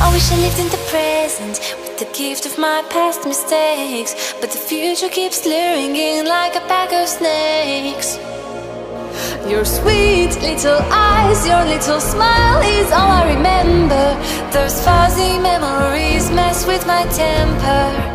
I wish I lived in the present with the gift of my past mistakes. But the future keeps luring in like a pack of snakes. Your sweet little eyes, your little smile is all I remember. Those fuzzy memories mess with my temper.